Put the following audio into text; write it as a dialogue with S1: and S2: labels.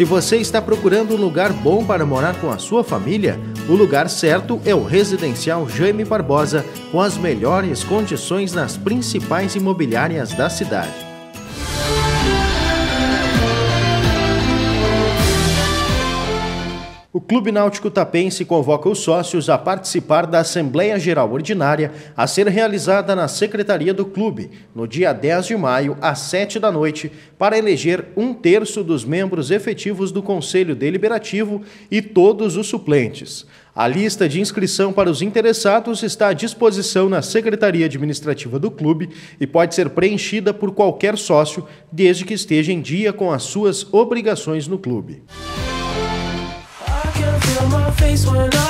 S1: Se você está procurando um lugar bom para morar com a sua família, o lugar certo é o Residencial Jaime Barbosa, com as melhores condições nas principais imobiliárias da cidade. O Clube Náutico Tapense convoca os sócios a participar da Assembleia Geral Ordinária a ser realizada na Secretaria do Clube, no dia 10 de maio, às 7 da noite, para eleger um terço dos membros efetivos do Conselho Deliberativo e todos os suplentes. A lista de inscrição para os interessados está à disposição na Secretaria Administrativa do Clube e pode ser preenchida por qualquer sócio, desde que esteja em dia com as suas obrigações no clube. face when I